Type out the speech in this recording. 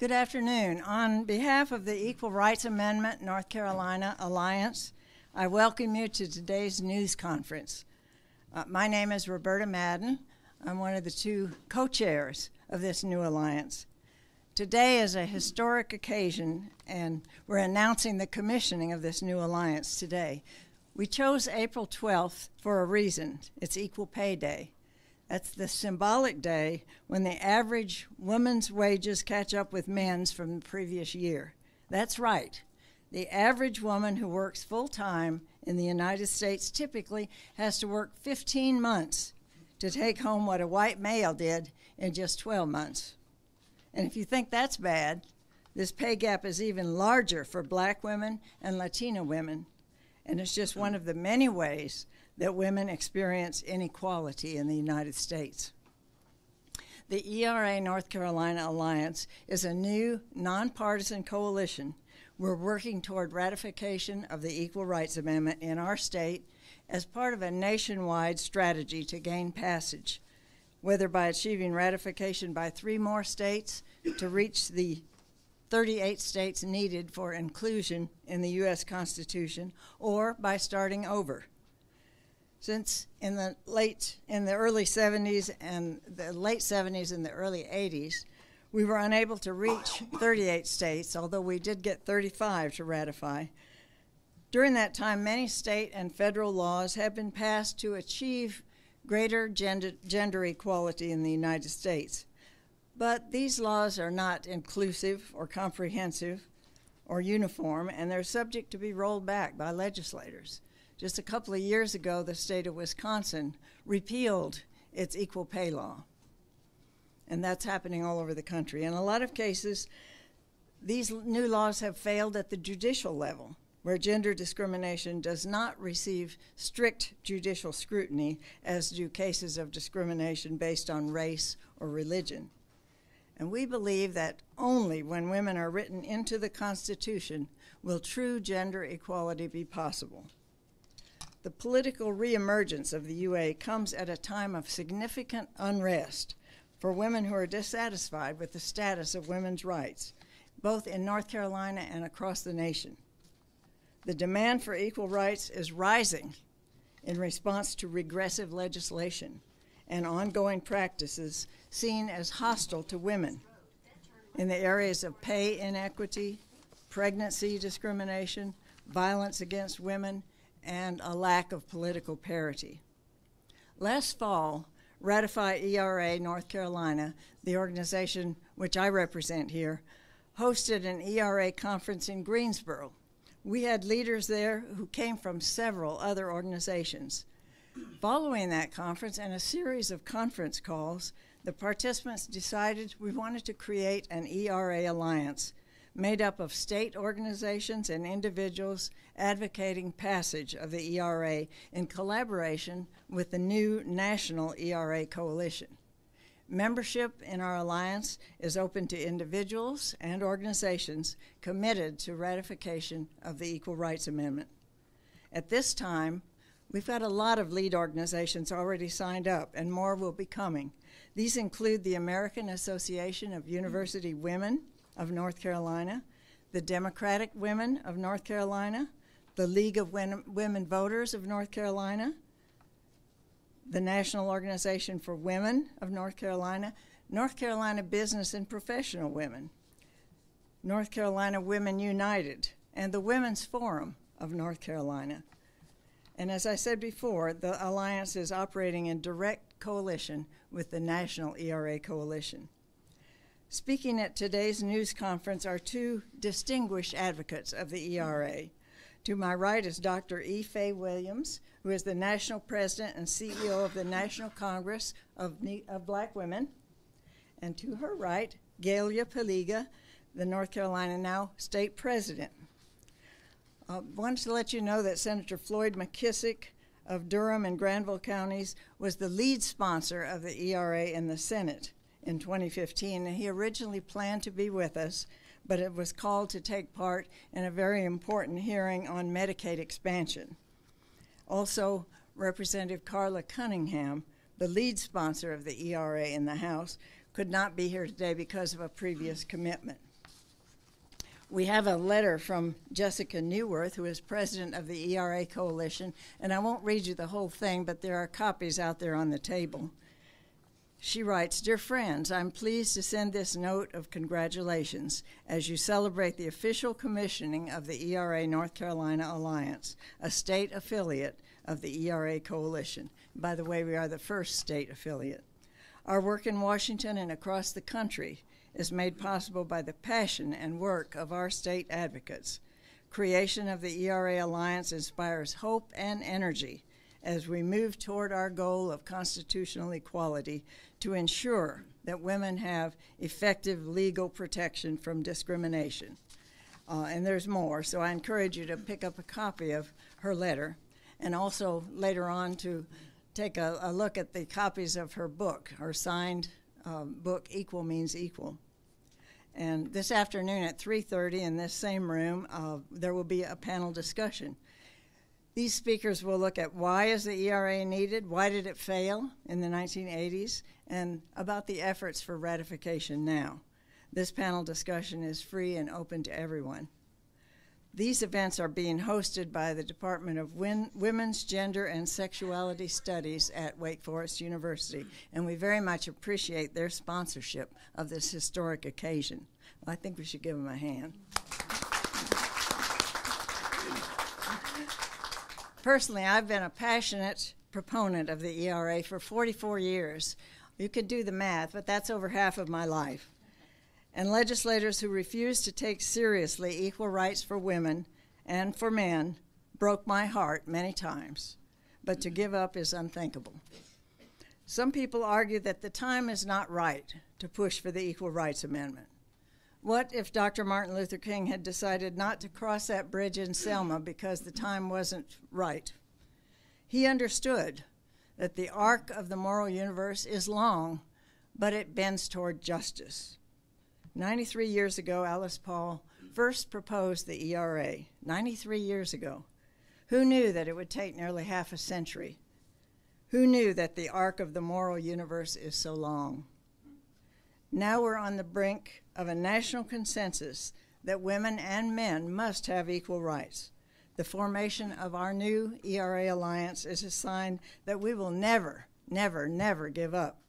Good afternoon. On behalf of the Equal Rights Amendment North Carolina Alliance, I welcome you to today's news conference. Uh, my name is Roberta Madden. I'm one of the two co chairs of this new alliance. Today is a historic occasion, and we're announcing the commissioning of this new alliance today. We chose April 12th for a reason it's Equal Pay Day. That's the symbolic day when the average woman's wages catch up with men's from the previous year. That's right. The average woman who works full time in the United States typically has to work 15 months to take home what a white male did in just 12 months. And if you think that's bad, this pay gap is even larger for black women and Latina women. And it's just one of the many ways that women experience inequality in the United States. The ERA North Carolina Alliance is a new nonpartisan coalition. We're working toward ratification of the Equal Rights Amendment in our state as part of a nationwide strategy to gain passage, whether by achieving ratification by three more states to reach the 38 states needed for inclusion in the U.S. Constitution, or by starting over since in the late in the early 70s and the late 70s and the early 80s we were unable to reach 38 states although we did get 35 to ratify. During that time many state and federal laws have been passed to achieve greater gender, gender equality in the united states. But these laws are not inclusive or comprehensive or uniform and they're subject to be rolled back by legislators just a couple of years ago, the state of Wisconsin repealed its equal pay law. And that's happening all over the country. In a lot of cases, these new laws have failed at the judicial level, where gender discrimination does not receive strict judicial scrutiny, as do cases of discrimination based on race or religion. And we believe that only when women are written into the Constitution will true gender equality be possible. The political reemergence of the ERA comes at a time of significant unrest for women who are dissatisfied with the status of women's rights, both in North Carolina and across the nation. The demand for equal rights is rising in response to regressive legislation and ongoing practices seen as hostile to women in the areas of pay inequity, pregnancy discrimination, violence against women, and a lack of political parity. Last fall, Ratify ERA North Carolina, the organization which I represent here, hosted an ERA conference in Greensboro. We had leaders there who came from several other organizations. Following that conference and a series of conference calls, the participants decided we wanted to create an ERA alliance made up of state organizations and individuals advocating passage of the ERA in collaboration with the new National ERA Coalition. Membership in our alliance is open to individuals and organizations committed to ratification of the Equal Rights Amendment. At this time, we've got a lot of lead organizations already signed up, and more will be coming. These include the American Association of University Women, of North Carolina, the Democratic Women of North Carolina, the League of Women Voters of North Carolina, the National Organization for Women of North Carolina, North Carolina Business and Professional Women, North Carolina Women United, and the Women's Forum of North Carolina. And as I said before, the alliance is operating in direct coalition with the National ERA Coalition. Speaking at today's news conference are two distinguished advocates of the ERA. To my right is Dr. E. Faye Williams, who is the national president and CEO of the National Congress of, of Black Women. And to her right, Galia Paliga, the North Carolina Now state president. I uh, wanted to let you know that Senator Floyd McKissick of Durham and Granville counties was the lead sponsor of the ERA in the Senate in 2015. And he originally planned to be with us, but it was called to take part in a very important hearing on Medicaid expansion. Also, Representative Carla Cunningham, the lead sponsor of the ERA in the House, could not be here today because of a previous commitment. we have a letter from Jessica Neuwirth, who is president of the ERA Coalition, and I won't read you the whole thing, but there are copies out there on the table. She writes Dear friends, I'm pleased to send this note of congratulations as you celebrate the official commissioning of the ERA North Carolina Alliance, a state affiliate of the ERA Coalition. By the way, we are the first state affiliate. Our work in Washington and across the country is made possible by the passion and work of our state advocates. Creation of the ERA Alliance inspires hope and energy as we move toward our goal of constitutional equality to ensure that women have effective legal protection from discrimination. Uh, and there's more, so I encourage you to pick up a copy of her letter and also later on to take a, a look at the copies of her book, her signed um, book, Equal Means Equal. And this afternoon at 3:30 in this same room, uh, there will be a panel discussion. These speakers will look at why is the ERA needed, why did it fail in the 1980s, and about the efforts for ratification now. This panel discussion is free and open to everyone. These events are being hosted by the Department of Win- Women's Gender and Sexuality Studies at Wake Forest University, and we very much appreciate their sponsorship of this historic occasion. I think we should give them a hand. Personally, I've been a passionate proponent of the ERA for 44 years. You could do the math, but that's over half of my life and legislators who refused to take seriously equal rights for women and for men broke my heart many times, but to give up is unthinkable. Some people argue that the time is not right to push for the Equal Rights Amendment. What if Dr. Martin Luther King had decided not to cross that bridge in Selma because the time wasn't right? He understood that the arc of the moral universe is long, but it bends toward justice. 93 years ago, Alice Paul first proposed the ERA. 93 years ago. Who knew that it would take nearly half a century? Who knew that the arc of the moral universe is so long? Now we're on the brink of a national consensus that women and men must have equal rights. The formation of our new ERA alliance is a sign that we will never, never, never give up.